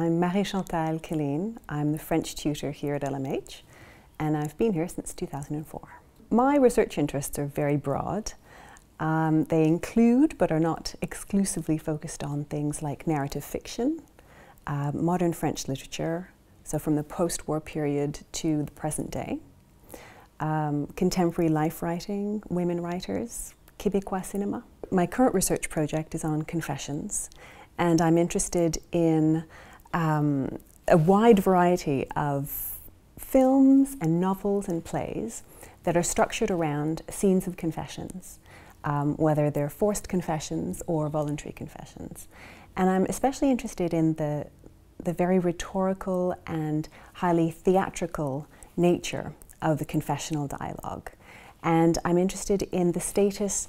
I'm Marie Chantal Killeen. I'm the French tutor here at LMH, and I've been here since 2004. My research interests are very broad. Um, they include, but are not exclusively focused on, things like narrative fiction, uh, modern French literature, so from the post-war period to the present day, um, contemporary life writing, women writers, Québécois cinema. My current research project is on confessions, and I'm interested in um, a wide variety of films and novels and plays that are structured around scenes of confessions, um, whether they're forced confessions or voluntary confessions. And I'm especially interested in the, the very rhetorical and highly theatrical nature of the confessional dialogue. And I'm interested in the status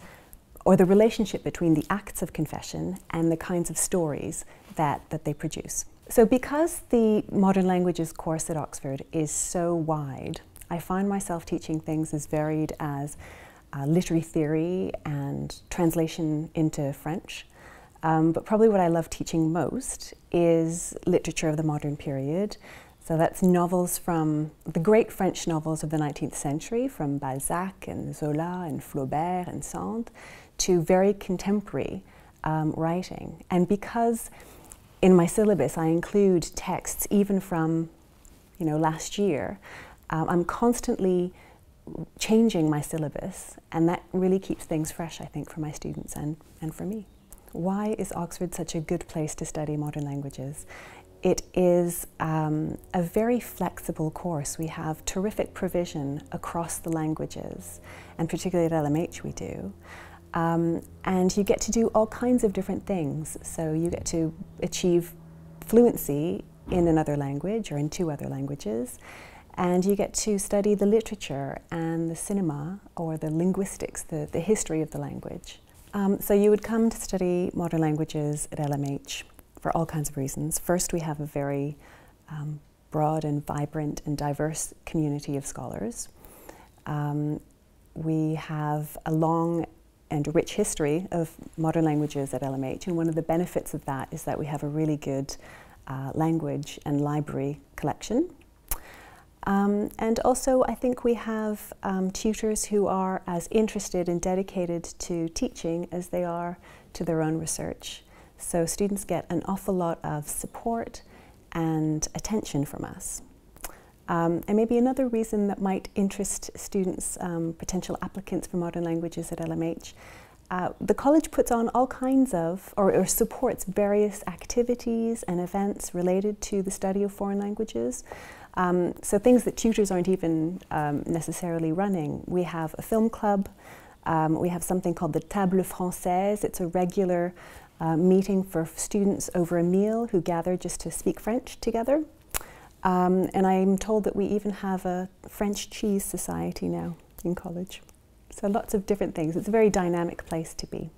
or the relationship between the acts of confession and the kinds of stories that, that they produce. So because the modern languages course at Oxford is so wide, I find myself teaching things as varied as uh, literary theory and translation into French. Um, but probably what I love teaching most is literature of the modern period. So that's novels from the great French novels of the 19th century, from Balzac and Zola and Flaubert and Sand, to very contemporary um, writing. And because in my syllabus I include texts even from, you know, last year, um, I'm constantly changing my syllabus, and that really keeps things fresh, I think, for my students and, and for me. Why is Oxford such a good place to study modern languages? It is um, a very flexible course. We have terrific provision across the languages, and particularly at LMH we do. Um, and you get to do all kinds of different things. So you get to achieve fluency in another language or in two other languages. And you get to study the literature and the cinema or the linguistics, the, the history of the language. Um, so you would come to study modern languages at LMH for all kinds of reasons. First, we have a very um, broad and vibrant and diverse community of scholars. Um, we have a long and rich history of modern languages at LMH, and one of the benefits of that is that we have a really good uh, language and library collection. Um, and also, I think we have um, tutors who are as interested and dedicated to teaching as they are to their own research. So students get an awful lot of support and attention from us. Um, and maybe another reason that might interest students, um, potential applicants for modern languages at LMH, uh, the college puts on all kinds of, or, or, supports various activities and events related to the study of foreign languages. Um, so things that tutors aren't even um, necessarily running. We have a film club, um, we have something called the Table Française. It's a regular uh, meeting for students over a meal who gather just to speak French together. Um, and I'm told that we even have a French cheese society now in college. So lots of different things. It's a very dynamic place to be.